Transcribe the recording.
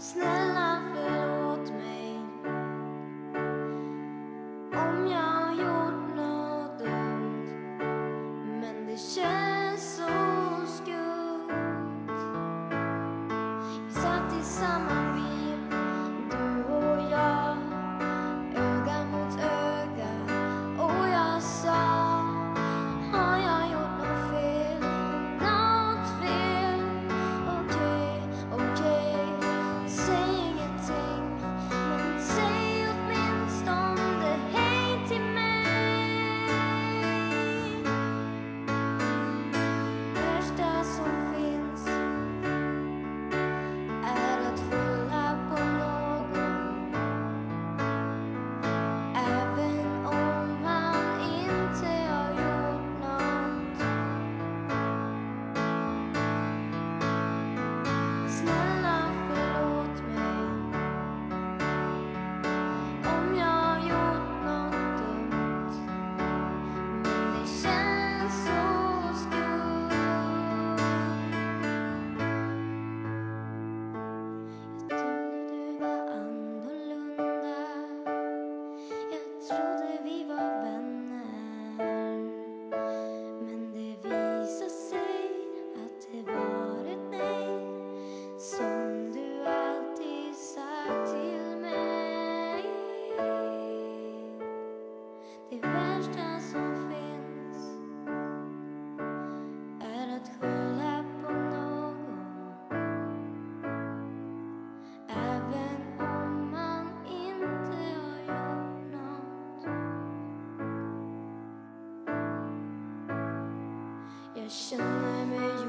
Snälla förlåt mig om jag gjort något dumt. Jag känner